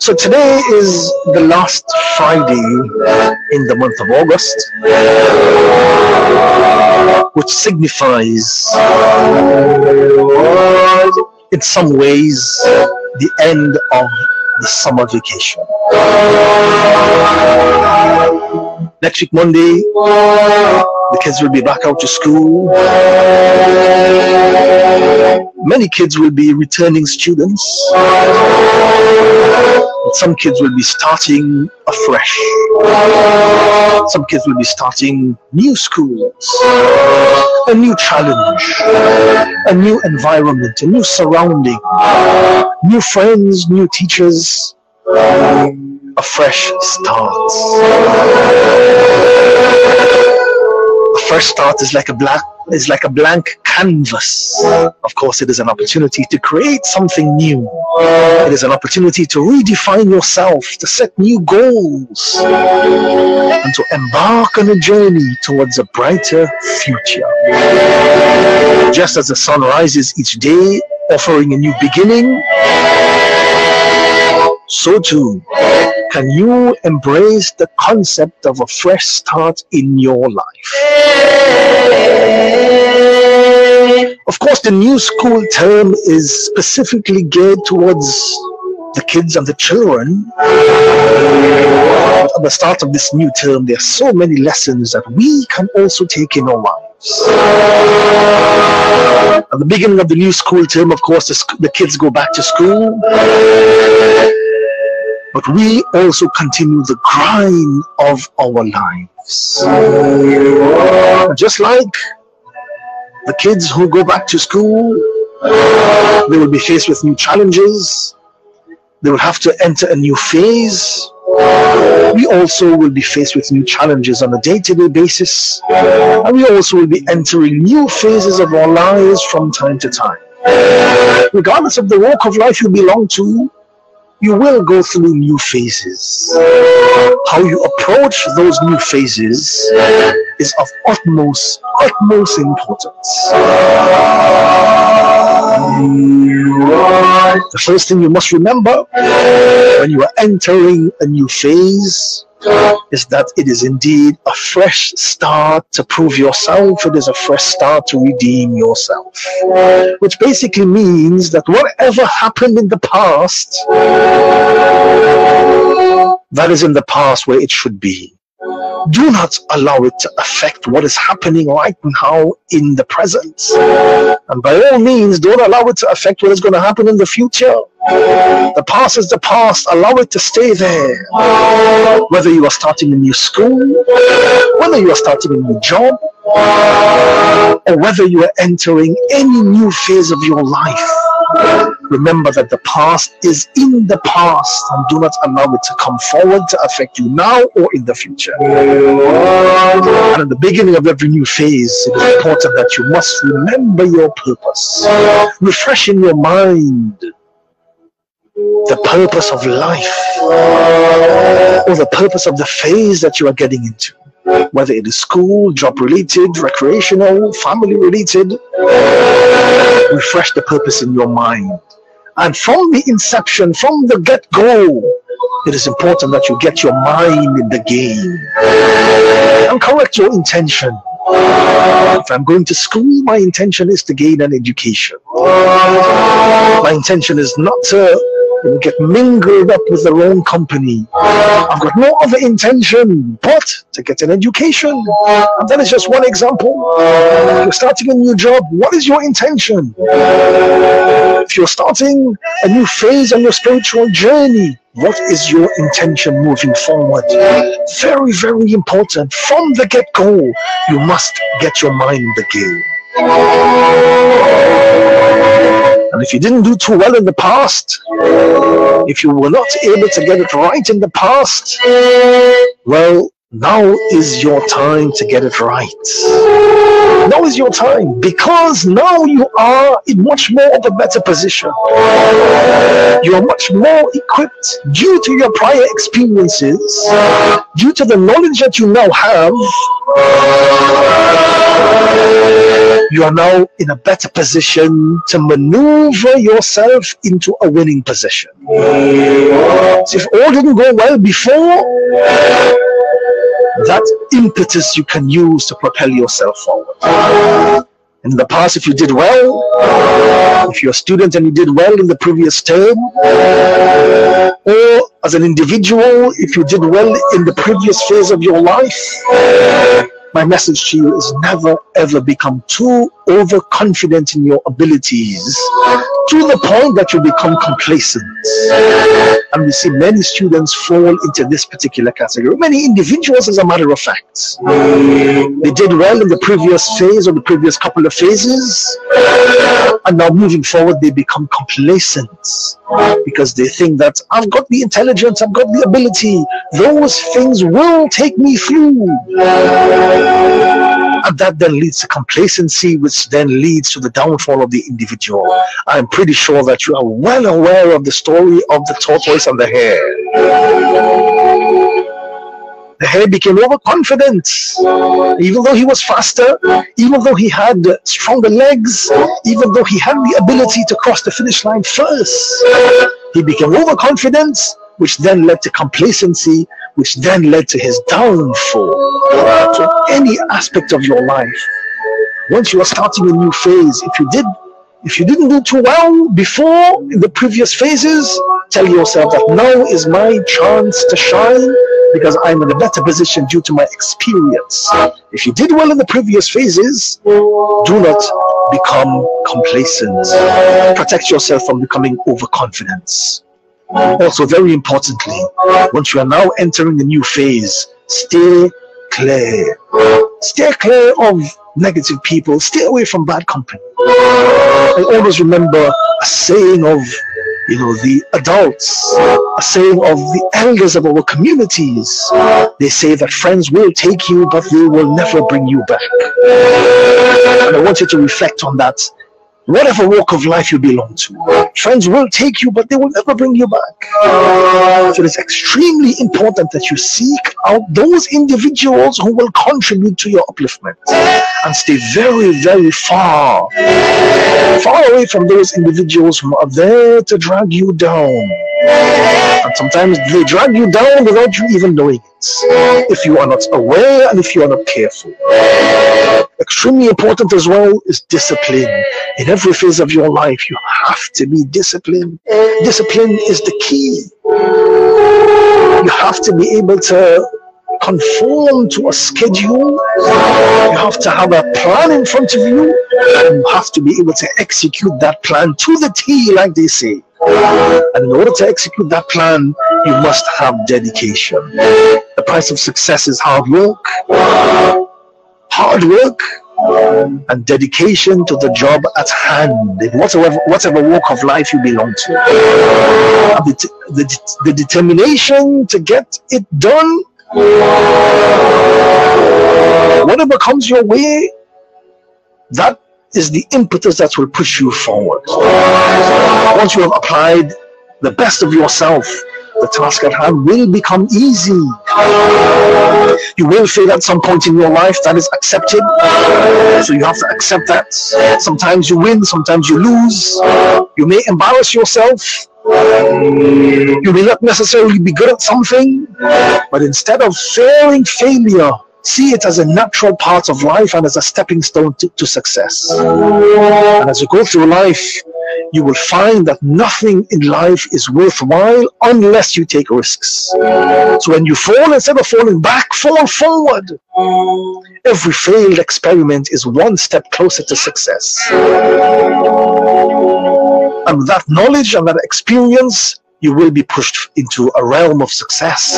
So today is the last Friday in the month of August, which signifies, in some ways, the end of the summer vacation. Next week, Monday, the kids will be back out to school. Many kids will be returning students. Some kids will be starting afresh. Some kids will be starting new schools, a new challenge, a new environment, a new surrounding, new friends, new teachers, a fresh start. A fresh start is like a black is like a blank canvas. Of course, it is an opportunity to create something new. It is an opportunity to redefine yourself, to set new goals, and to embark on a journey towards a brighter future. Just as the sun rises each day, offering a new beginning, so too can you embrace the concept of a fresh start in your life. Of course, the new school term is specifically geared towards the kids and the children. At the start of this new term, there are so many lessons that we can also take in our lives. At the beginning of the new school term, of course, the, the kids go back to school but we also continue the grind of our lives. Just like the kids who go back to school, they will be faced with new challenges. They will have to enter a new phase. We also will be faced with new challenges on a day-to-day basis. And we also will be entering new phases of our lives from time to time. Regardless of the walk of life you belong to, you will go through new phases. How you approach those new phases is of utmost, utmost importance. The first thing you must remember when you are entering a new phase is that it is indeed a fresh start to prove yourself. It is a fresh start to redeem yourself. Which basically means that whatever happened in the past, that is in the past where it should be. Do not allow it to affect what is happening right now in the present. And by all means, don't allow it to affect what is going to happen in the future. The past is the past. Allow it to stay there. Whether you are starting a new school, whether you are starting a new job, or whether you are entering any new phase of your life. Remember that the past is in the past and do not allow it to come forward to affect you now or in the future. And at the beginning of every new phase, it is important that you must remember your purpose, refresh in your mind the purpose of life or the purpose of the phase that you are getting into whether it is school, job related, recreational, family related. Refresh the purpose in your mind. And from the inception, from the get go, it is important that you get your mind in the game and correct your intention. If I'm going to school, my intention is to gain an education. My intention is not to and get mingled up with the wrong company. I've got no other intention but to get an education. And that is just one example. You're starting a new job. What is your intention? If you're starting a new phase on your spiritual journey, what is your intention moving forward? Very, very important. From the get go, you must get your mind game. And if you didn't do too well in the past, if you were not able to get it right in the past, well, now is your time to get it right. Now is your time because now you are in much more of a better position. You are much more equipped due to your prior experiences, due to the knowledge that you now have you are now in a better position to maneuver yourself into a winning position. So if all didn't go well before, that impetus you can use to propel yourself forward. In the past, if you did well, if you're a student and you did well in the previous term, or as an individual, if you did well in the previous phase of your life, my message to you is never ever become too overconfident in your abilities to the point that you become complacent. And we see many students fall into this particular category. Many individuals, as a matter of fact, they did well in the previous phase or the previous couple of phases, and now moving forward, they become complacent because they think that I've got the intelligence, I've got the ability, those things will take me through. And that then leads to complacency, which then leads to the downfall of the individual. I'm pretty sure that you are well aware of the story of the tortoise and the hare. The hare became overconfident, even though he was faster, even though he had stronger legs, even though he had the ability to cross the finish line first. He became overconfident, which then led to complacency, which then led to his downfall. So any aspect of your life, once you are starting a new phase, if you did if you didn't do too well before in the previous phases, tell yourself that now is my chance to shine because I'm in a better position due to my experience. If you did well in the previous phases, do not become complacent. Protect yourself from becoming overconfident. Also, very importantly, once you are now entering a new phase, stay clear. Stay clear of negative people. Stay away from bad company. I always remember a saying of, you know, the adults, a saying of the elders of our communities. They say that friends will take you, but they will never bring you back. And I want you to reflect on that whatever walk of life you belong to. Friends will take you, but they will never bring you back. So it's extremely important that you seek out those individuals who will contribute to your upliftment and stay very, very far, far away from those individuals who are there to drag you down. And sometimes they drag you down without you even knowing it. If you are not aware and if you are not careful. Extremely important as well is discipline. In every phase of your life, you have to be disciplined. Discipline is the key. You have to be able to conform to a schedule. You have to have a plan in front of you. And you have to be able to execute that plan to the T, like they say. And in order to execute that plan, you must have dedication. The price of success is hard work, hard work, and dedication to the job at hand, whatever, whatever walk of life you belong to. The, the, the determination to get it done, whatever comes your way, that is the impetus that will push you forward. Once you have applied the best of yourself, the task at hand will become easy. You will fail at some point in your life, that is accepted. So you have to accept that. Sometimes you win, sometimes you lose. You may embarrass yourself. You may not necessarily be good at something, but instead of fearing failure, see it as a natural part of life and as a stepping stone to, to success. And as you go through life, you will find that nothing in life is worthwhile unless you take risks. So when you fall, instead of falling back, fall forward. Every failed experiment is one step closer to success. And that knowledge and that experience, you will be pushed into a realm of success.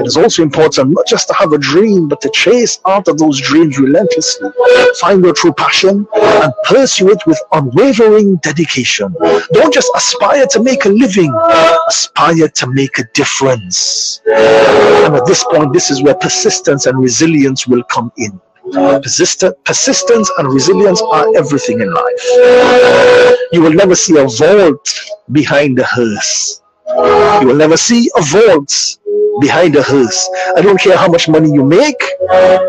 It is also important not just to have a dream, but to chase after those dreams relentlessly. Find your true passion and pursue it with unwavering dedication. Don't just aspire to make a living, aspire to make a difference. And at this point, this is where persistence and resilience will come in. Persistence and resilience are everything in life. You will never see a vault behind the hearse. You will never see a vault behind the hearse. I don't care how much money you make,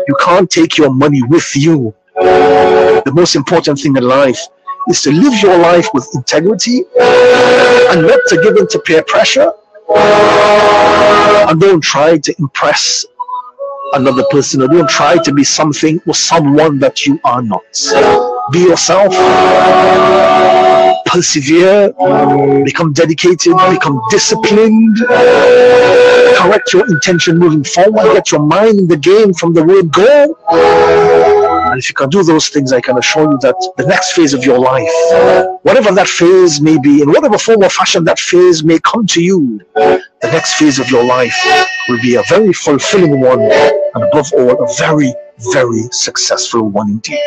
you can't take your money with you. The most important thing in life is to live your life with integrity and not to give in to peer pressure And don't try to impress another person or don't try to be something or someone that you are not. Be yourself, persevere, become dedicated, become disciplined, correct your intention moving forward, get your mind in the game from the word go. And if you can do those things, I can assure you that the next phase of your life, whatever that phase may be, in whatever form or fashion that phase may come to you, the next phase of your life will be a very fulfilling one, and above all, a very, very successful one indeed.